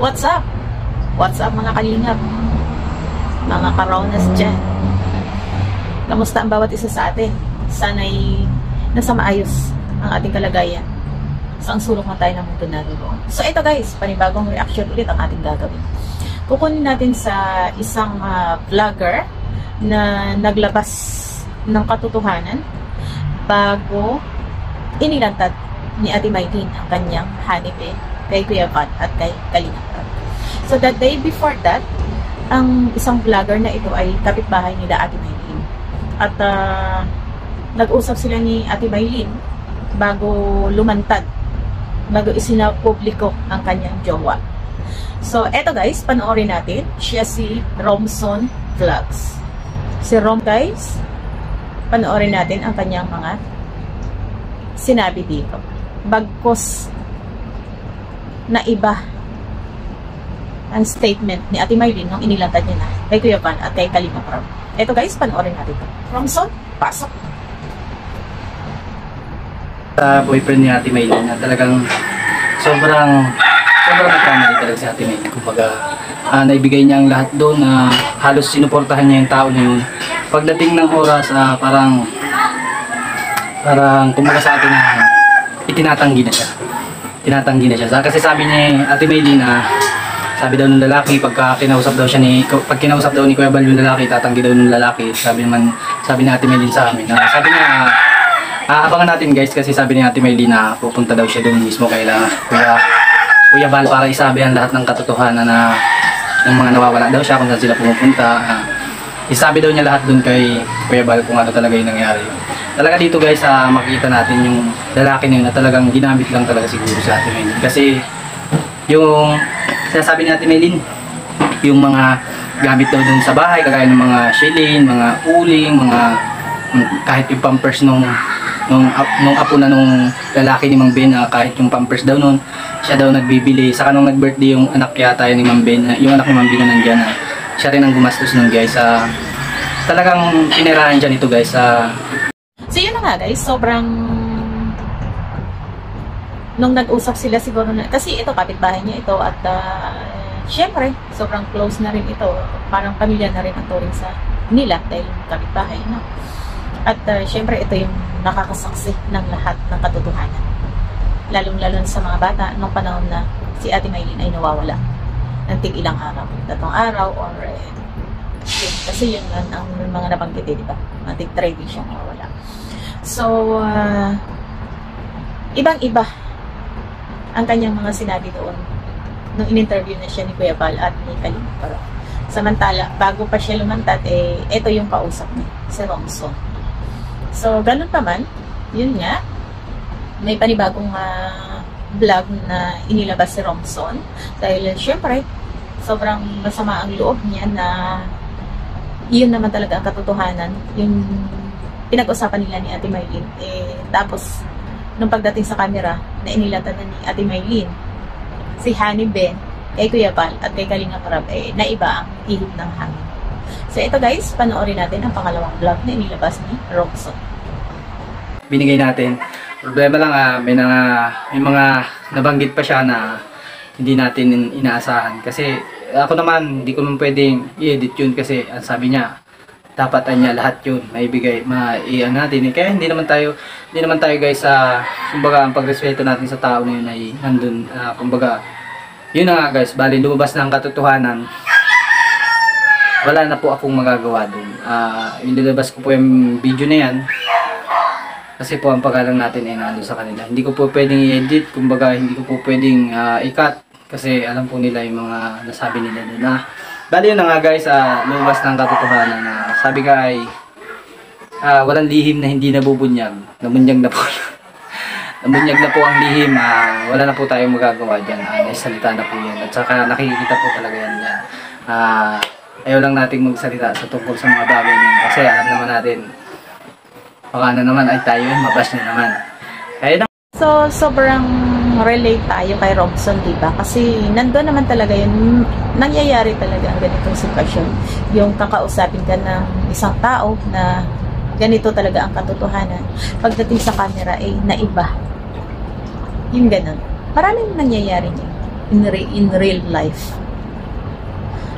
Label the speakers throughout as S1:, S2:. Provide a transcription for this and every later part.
S1: What's up? What's up mga kalingap? Mga karonas dyan. Kamusta ang bawat isa sa atin? Sana'y nasa maayos ang ating kalagayan. Sa ang sulok na tayo ng mundo naroon. So ito guys, panibagong reaction ulit ang ating gagawin. Kukunin natin sa isang uh, vlogger na naglabas ng katotohanan bago inilantad ni Ate Maylin ang kanyang hanipe kay Kuya Van at kay Kalinga So the day before that, ang isang vlogger na ito ay kapitbahay nila Ate Maylin. At uh, nag-usap sila ni Ate Maylin bago lumantad, bago isinapubliko ang kanyang jowa. So, eto guys, panoorin natin. Siya si Romson Vlogs. Si Rom guys, panoorin natin ang kanyang mga sinabi dito. Bagkos na iba ang statement ni Ate Maylin nung inilantad niya na kay Kuya Van at kay Kalima Prab. Ito guys, panoorin natin ito. From Son, pasok.
S2: Sa boyfriend ni Ate Maylin na talagang sobrang sobrang nagkamali talaga si Ate Maylin. Kumbaga, uh, naibigay niya ang lahat doon na uh, halos sinuportahan niya yung tao na yun. Pagdating ng oras, uh, parang parang kumbaga sa atin na uh, itinatanggi na siya. Tinatanggi na siya. Kasi sabi ni Ate Maylin na sabi daw ng lalaki, pagka kinausap daw siya ni, pag kinausap daw ni Kuya Bal yung lalaki, tatanggi daw ng lalaki. Sabi naman, sabi ni Ate Maylin sa amin. Uh, sabi niya, aabangan natin guys kasi sabi ni Ate Maylin na pupunta daw siya doon mismo kay la, Kuya, Kuya Bal para isabi ang lahat ng katotohanan na ng mga nawawala daw siya kung saan sila pumupunta. Uh, isabi daw niya lahat doon kay Kuya Bal kung ano talaga yung nangyari. Talaga dito guys, uh, makita natin yung lalaki na yun na talagang ginamit lang talaga siguro sa Ate Maylin. Kasi yung sinasabi ni Ate Melin, yung mga gamit daw dun sa bahay, kagaya ng mga shilling, mga uling, mga mm, kahit yung pampers nung nung, nung apo na nung lalaki ni Mang Ben, uh, kahit yung pampers daw nun, siya daw nagbibili. Saka nung nag-birthday yung anak yata ni Mang Ben, uh, yung anak ni Mang Ben na nandyan, uh, siya rin ang gumastos nun guys. Uh, talagang pinirahan dyan ito guys. Uh,
S1: so yun na nga guys, sobrang nung nag-usap sila siguro na, kasi ito kapitbahay niya ito at uh, syempre, sobrang close na rin ito. Parang pamilya na rin ang turing sa nila dahil kapitbahay, no? At uh, syempre, ito yung nakakasaksi ng lahat ng katotohanan. Lalong-lalo sa mga bata nung panahon na si Ate Maylin ay nawawala ng tig ilang araw. Tatong araw or uh, yun, kasi yun ang, ang mga nabanggit, eh, di ba? Mga tig 3 days siyang nawawala. So, uh, ibang-iba ang kanyang mga sinabi doon nung in-interview na siya ni Kuya Val at ni Paro. Samantala, bago pa siya lumantad, eh, ito yung kausap niya, si Romson. So, ganun pa man, yun nga, may panibagong uh, vlog na inilabas si Romson. Dahil, syempre, sobrang masama ang loob niya na yun naman talaga ang katotohanan. Yung pinag-usapan nila ni Ate Maylin. Eh, tapos, nung pagdating sa camera na inilatan na ni Ate Maylin, si Honey Ben, kay Kuya Pal at kay Kalinga Parab, eh, naiba ang ihip ng hangin. So ito guys, panoorin natin ang pangalawang vlog na inilabas ni Roxon.
S2: Binigay natin. Problema lang, ah, may, na, may mga nabanggit pa siya na hindi natin inaasahan. Kasi ako naman, hindi ko naman pwedeng i-edit yun kasi ang sabi niya, dapat niya lahat yun maibigay maiyan natin. Eh. kaya hindi naman tayo hindi naman tayo guys sa uh, kumbaga ang pagrespeto natin sa tao na yun ay nandun uh, kumbaga yun na nga guys bali lumabas na ang katotohanan. Wala na po akong magagawa dun. Uh, inilabas ko po yung video na yan kasi po ang pagalang natin ay nandun sa kanila. Hindi ko po pwedeng i-edit kumbaga hindi ko po pwedeng uh, i-cut kasi alam po nila yung mga nasabi nila doon na Bali yun na nga guys, uh, lumabas ng katotohanan na sabi ka ay uh, walang lihim na hindi nabubunyag. Nabunyag na po. nabunyag na po ang lihim. Uh, wala na po tayong magagawa dyan. Uh, naisalita na po yan. At saka nakikita po talaga yan dyan. Uh, ayaw lang nating magsalita sa tungkol sa mga bagay niyan. Kasi alam naman natin, baka na naman ay tayo, mabas na naman. Kaya na.
S1: So, sobrang relate tayo kay Robson, di ba? Kasi nandoon naman talaga yun, nangyayari talaga ang ganitong sitwasyon. Yung kakausapin ka ng isang tao na ganito talaga ang katotohanan. Pagdating sa camera, eh, naiba. Yung ganun. Maraming nangyayari niya. in, re, in real life.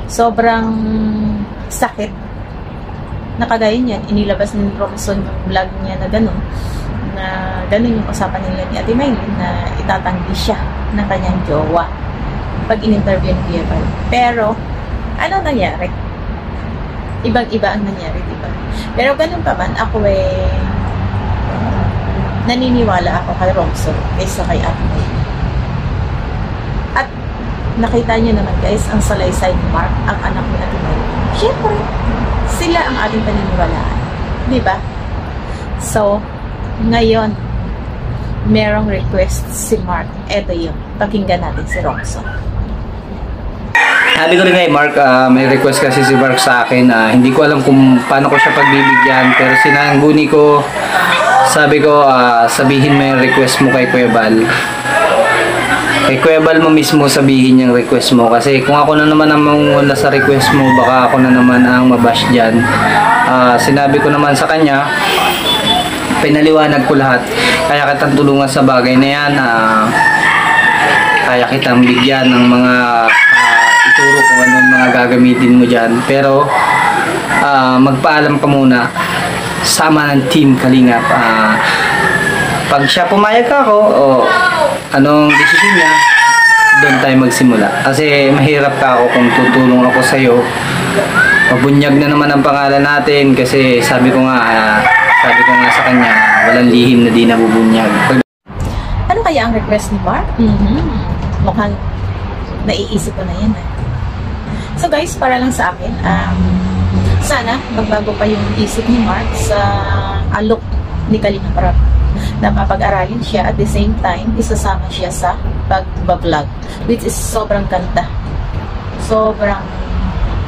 S1: Sobrang sakit na kagaya inilabas ni Robinson yung vlog niya na gano'n, na gano'n yung usapan nila ni Ate Maylin na itatanggi siya ng kanyang jowa pag in-interview ni Kuya. Pero, ano nangyari? Ibang-iba ang nangyari, di ba? Pero ganun pa man, ako eh, naniniwala ako kay Robson kaysa kay Ate Maylin. At nakita niyo naman guys, ang salaysay ni Mark, ang anak ni Ate Maylin. Siyempre, sila ang ating paniniwalaan. Di ba? So, ngayon, merong request si Mark. Ito yung pakinggan natin si Robson.
S2: Sabi ko rin kay Mark, ah, may request kasi si Mark sa akin. ah, hindi ko alam kung paano ko siya pagbibigyan. Pero sinangguni ko, sabi ko, ah, sabihin mo yung request mo kay Kuya Bal. Kay Kuya Bal mo mismo sabihin yung request mo. Kasi kung ako na naman ang mangunguna sa request mo, baka ako na naman ang mabash dyan. Ah, sinabi ko naman sa kanya, pinaliwanag ko lahat. Kaya kitang tulungan sa bagay na yan. ah, kaya kitang bigyan ng mga ah, ituro kung ano yung mga gagamitin mo dyan. Pero, ah, magpaalam ka muna. Sama ng team Kalingap. Ah, pag siya pumayag ako, o anong desisyon niya, doon tayo magsimula. Kasi mahirap ka ako kung tutulong ako sa'yo. Mabunyag na naman ang pangalan natin kasi sabi ko nga, ah, sabi ko nga sa kanya, walang lihim na di nabubunyag.
S1: Ano kaya ang request ni Mark? Mhm. Mukhang naiisip ko na yan. ah. So guys, para lang sa akin, um, sana magbago pa yung isip ni Mark sa alok ni Kalinga Prab na mapag-aralin siya at the same time isasama siya sa pag-vlog which is sobrang ganda sobrang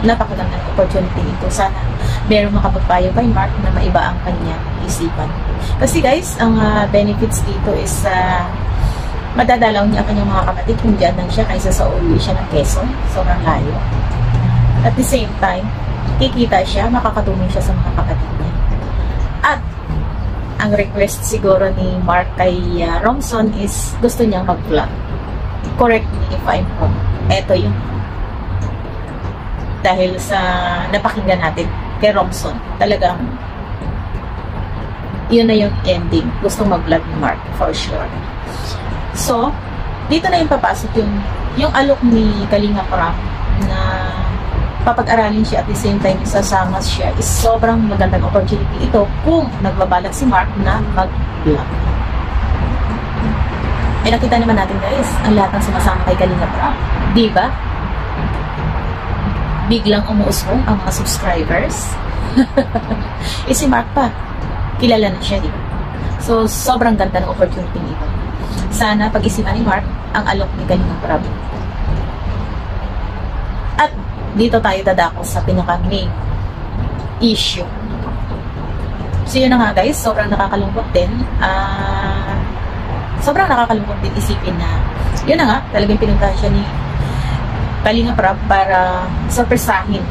S1: napakagandang opportunity ito sana meron makapagpayo kay Mark na maiba ang kanyang isipan. Kasi guys ang ah, benefits dito is ah, madadalaw niya ang kanyang mga kapatid kung dyan lang siya kaysa sa uwi siya ng Quezon. Sobrang layo. At the same time kikita siya makakatulong siya sa mga kapatid niya. At ang request siguro ni Mark kay uh, Romson is gusto niyang mag-vlog. Correct me if I'm wrong. Ito yung dahil sa napakinggan natin kay Romson, talagang yun na yung ending. Gusto mag-vlog ni Mark, for sure. So, dito na yung papasok yung, yung alok ni Kalinga Prab na papag-aralin siya at the same time isasama siya is sobrang magandang opportunity ito kung nagbabalak si Mark na mag-vlog. Eh nakita naman natin guys, ang lahat ng sumasama kay Kalinga Prab. Di ba? Biglang umuusbong ang mga subscribers. eh si Mark pa, kilala na siya, di? So, sobrang ganda ng opportunity ito. Sana pag-isipan ni Mark ang alok ni Kalinga Prab. At dito tayo dadako sa pinaka-main issue. So yun na nga guys, sobrang nakakalungkot din. Ah, sobrang nakakalungkot din isipin na yun na nga, talagang pinuntahan siya ni Kalinga Prab para sorpresahin.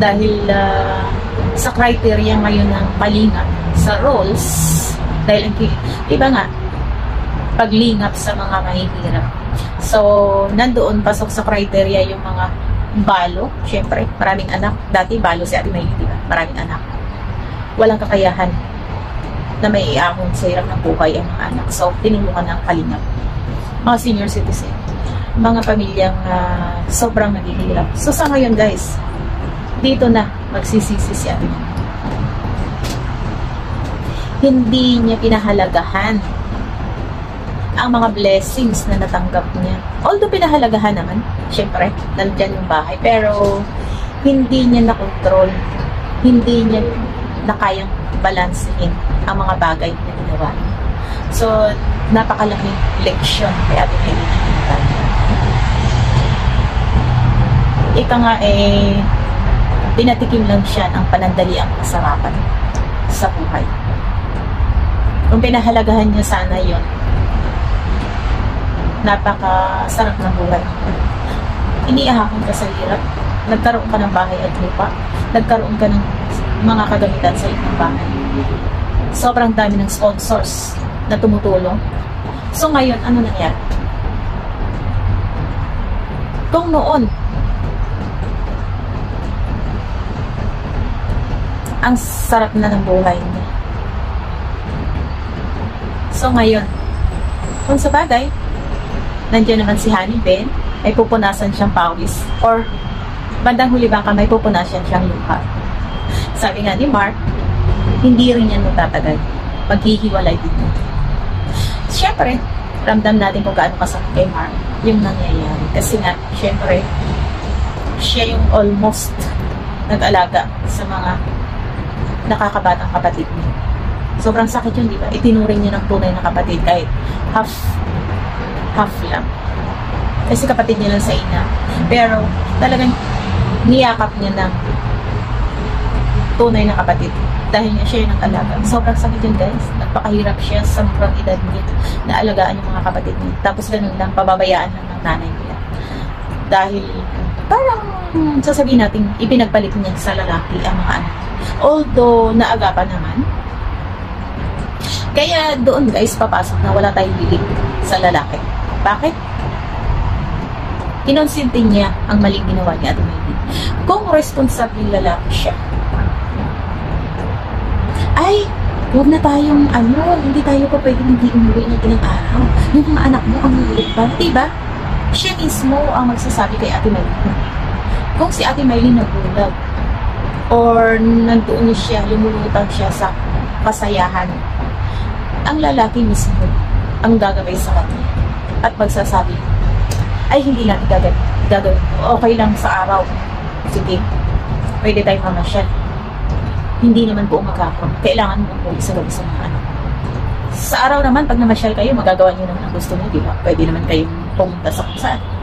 S1: Dahil ah, sa criteria ngayon ng Kalinga sa roles, dahil ang iba nga, paglingap sa mga mahihirap. So, nandoon pasok sa criteria yung mga balo. Siyempre, maraming anak. Dati, balo si Ate Maylin, di ba? Maraming anak. Walang kakayahan na may iamon sa hirap ng buhay ang mga anak. So, tinulungan ng kalingap. Mga senior citizen. Mga pamilyang ah, sobrang naghihirap. So, sa ngayon, guys, dito na magsisisi si. Hindi niya pinahalagahan ang mga blessings na natanggap niya. Although pinahalagahan naman, syempre, nandyan yung bahay. Pero, hindi niya nakontrol. Hindi niya na kayang balansehin ang mga bagay na ginawa. So, napakalaking leksyon kay Ate Maylin ang ginawa niya. Ika nga eh, pinatikim lang siya ng panandaliang kasarapan sa buhay. Kung pinahalagahan niya sana yon napakasarap ng buhay. Iniahakon ka sa hirap. Nagkaroon ka ng bahay at lupa. Nagkaroon ka ng mga kagamitan sa iyong bahay. Sobrang dami ng sponsors na tumutulong. So ngayon, ano nangyari? Kung noon, ang sarap na ng buhay niya. So ngayon, kung sa bagay, nandiyan naman si Honey Ben, ay pupunasan siyang pawis. Or, bandang huli baka may pupunasan siyang luha. Sabi nga ni Mark, hindi rin yan magtatagal. Maghihiwalay yan. Siyempre, ramdam natin kung gaano kasakit kay Mark yung nangyayari. Kasi nga, siyempre, siya yung almost nag-alaga sa mga nakakabatang kapatid niya. Sobrang sakit yun, di ba? Itinuring niya ng tunay na kapatid kahit half, half lang. Kasi kapatid niya lang sa ina. Pero talagang niyakap niya ng tunay na kapatid. Dahil nga siya yung nag-alaga. Sobrang sakit yun guys. Nagpakahirap siya sa sobrang edad niya na alagaan yung mga kapatid niya. Tapos ganun lang, pababayaan lang ng nanay niya. Dahil parang sasabihin natin, ipinagpalit niya sa lalaki ang mga anak. Although, naagapan naman. Kaya doon guys, papasok na wala tayong bilig sa lalaki. Bakit? Kinonsinti niya ang maling ginawa ni Ate Maylin. Kung responsable lalaki siya, ay, huwag na tayong, ano, hindi tayo pa pwede hindi umuwi ng ilang araw. Yung mga anak mo ang umuwi pa. Diba? Siya mismo ang magsasabi kay Ate Maylin. Kung si Ate Maylin nagulag, or nandoon siya, lumulutang siya sa kasayahan, ang lalaki mismo ang gagawin sa kanya at magsasabi, ay hindi natin gagawin. gagawin. Okay lang sa araw. Sige, pwede tayo mamasyal. Hindi naman po magkakon. Kailangan mo umuwi sa gabi sa mga anak. Sa araw naman, pag namasyal kayo, magagawa niyo naman ang gusto niyo, di ba? Pwede naman kayong pumunta sa kung.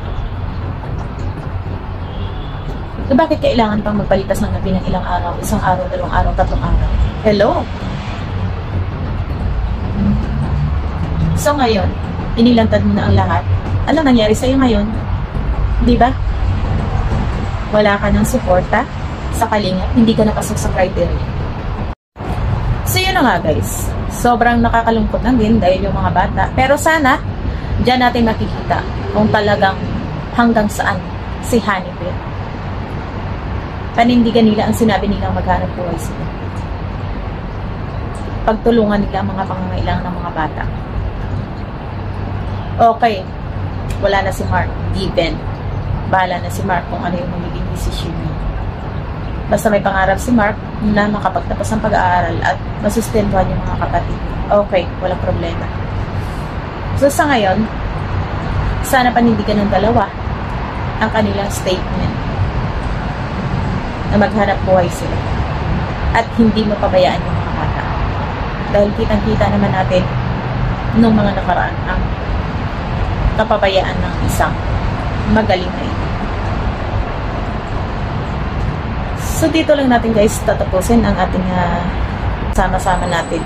S1: So, bakit kailangan pang magpalitas ng gabi ng ilang araw? Isang araw, dalawang araw, tatlong araw? Hello? So ngayon, inilantad mo na ang lahat. Ano nangyari sa'yo ngayon? Di ba? Wala ka ng suporta sa kalinga, hindi ka napasok sa criteria. So yun na nga guys. Sobrang nakakalungkot lang din dahil yung mga bata. Pero sana, dyan natin makikita kung talagang hanggang saan si Hannibal. Panindigan nila ang sinabi nilang maghanap buhay sila. Pagtulungan nila ang mga pangangailangan ng mga bata. Okay, wala na si Mark. Given. Bahala na si Mark kung ano yung magiging decision niya. Basta may pangarap si Mark na makapagtapos ng pag-aaral at masustentuhan yung mga kapatid. Okay, walang problema. So sa ngayon, sana panindigan ng dalawa ang kanilang statement na maghanap buhay sila at hindi mapabayaan yung mga bata. Dahil kitang-kita naman natin nung mga nakaraan ang kapabayaan ng isang magaling na ito. So, dito lang natin guys tatapusin ang ating uh, sama-sama natin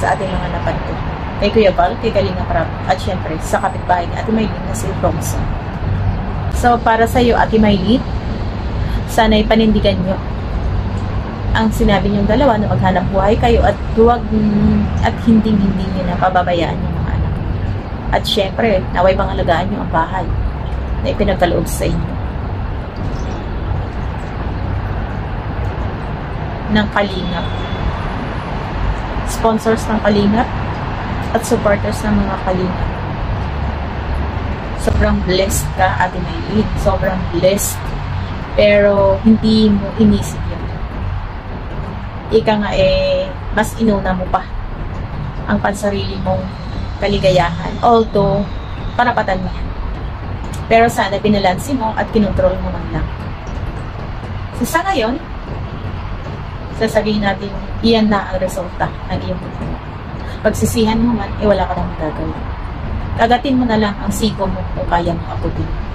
S1: sa ating mga napanto. Kay Kuya Val, kay Kalinga Prab, at syempre sa kapitbahay ni Ate Maylin na si Thompson. So, para sa iyo, Ate Maylin, sana ipanindigan nyo ang sinabi niyong dalawa na maghanap buhay kayo at huwag at hindi-hindi nyo na pababayaan yung mga anak. At syempre, naway pangalagaan nyo ang bahay na ipinagkaloob sa inyo. ng Kalingap. Sponsors ng Kalingap at supporters ng mga Kalingap. Sobrang blessed ka, Ate Maylin. Sobrang blessed. Pero hindi mo inisip yun. Ika nga eh, mas inuna mo pa ang pansarili mong kaligayahan. Although, parapatan mo yan. Pero sana binalansi mo at kinontrol mo man lang. So sa ngayon, sasabihin natin, iyan na ang resulta ng iyong pagkawa. Pagsisihan mo man, eh wala ka nang magagawa. Kagatin mo na lang ang siko mo kung kaya mo abutin.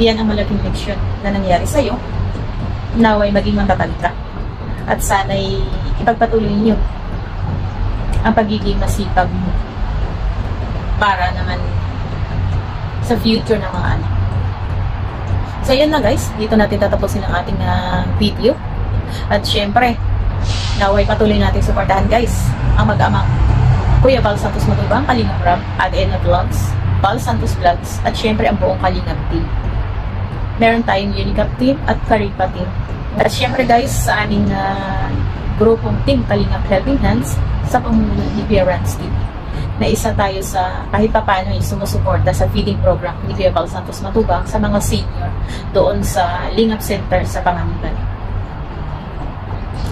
S1: Iyan ang malaking leksyon na nangyari sa'yo. Naway maging matatag ka. At sana'y ipagpatuloy niyo ang pagiging masipag mo para naman sa future ng mga anak. So, yun na guys. Dito natin tatapusin ang ating uh, video. At syempre, naway patuloy natin suportahan guys ang mag-amang Kuya Val Santos Matubang, Kalinga Rob, at Edna Vlogs. Val Santos Vlogs, at syempre ang buong Kalingap team. Meron tayong Unicap team at Karipa team. At syempre guys, sa aming uh, grupong team Kalingap Helping Hands sa pamumuno ni Kuya Rans TV na isa tayo sa kahit pa paano yung sumusuporta sa feeding program ni Kuya Santos Matubang sa mga senior doon sa Lingap Center sa Panganiban.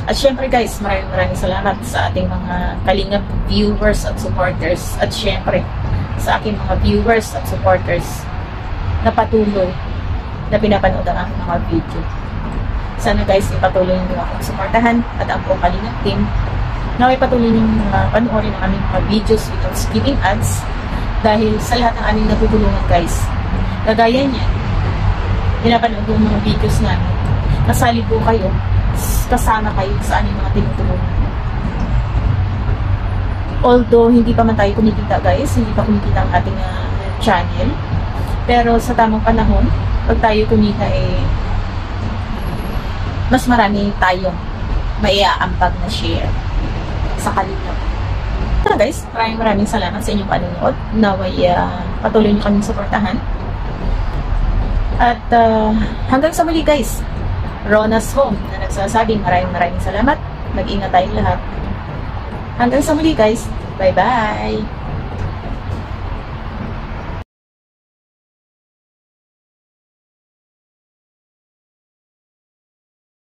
S1: At syempre guys, maraming maraming salamat sa ating mga Kalingap viewers at supporters at syempre sa aking mga viewers at supporters na patuloy na pinapanood ang aking mga video. Sana guys, ipatuloy niyo akong suportahan at ang buong Kalingap team na may patuloy ninyong uh, panoorin ang aming mga videos without skipping ads dahil sa lahat ng aming natutulungan guys. Kagaya niya, pinapanood yung mga videos namin. Kasali po kayo, kasama kayo sa aming mga tinutulungan. Although hindi pa man tayo kumikita guys, hindi pa kumikita ang ating uh, channel. Pero sa tamang panahon, pag tayo kumita eh, mas marami tayong maiaampag na share sa kanila. Tara guys, maraming maraming salamat sa inyong panonood. Naway uh, patuloy niyo kaming suportahan. At uh, hanggang sa muli guys, Rona's Home na nagsasabing maraming maraming salamat. Mag-ingat tayong lahat. Hanggang sa muli guys. Bye-bye!